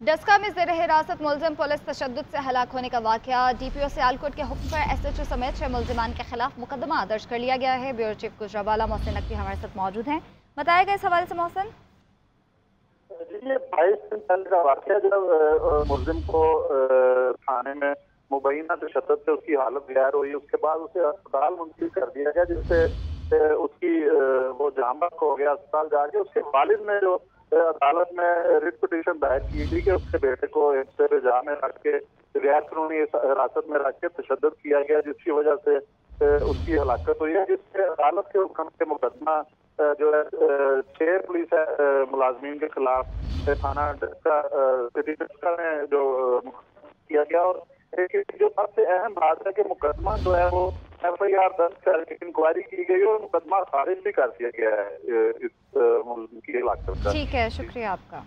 ڈسکا میں زیر حراست ملزم پولیس تشدد سے ہلاک ہونے کا واقعہ۔ ڈی پی او سیالکوٹ کے حکم پر ایس ایچ او سمیت چھ ملزمان کے خلاف مقدمہ درج کر لیا گیا ہے۔ بیورو چیف گجرابالا محسن نقوی ہمارے ساتھ موجود ہیں۔ بتایا گیا اس حوالے سے، محسن؟ جی، یہ بائیس دن پہلے کا واقعہ جب ملزم کو تھانے میں مبینہ تشدد سے اس کی حالت غیر ہوئی، اس کے بعد اسے اسپتال منتقل کر دیا گیا، جس سے اس کی وہ جام بک ہو گیا، اسپتال جا کے اس کے والد نے جو عدالت میں ریٹ پٹیشن دائر کی تھی کہ اس کے بیٹے کو سے جا میں رکھ کے، غیر قانونی حراست میں رکھ کے تشدد کیا گیا، جس کی وجہ سے اس کی ہلاکت ہوئی ہے، جس سے عدالت کے حکم کے مقدمہ جو ہے چھ پولیس ملازمین کے خلاف تھانہ سٹی نے جو کیا گیا، اور جو سب سے اہم بات ہے کہ مقدمہ جو ہے وہ ایف آئی آر درج کر کے انکوائری کی گئی اور مقدمہ خارج بھی کر دیا گیا ہے اس ملزم کی ہلاکت کا ٹھیک ہے شکریہ آپ کا